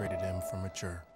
separated him from mature.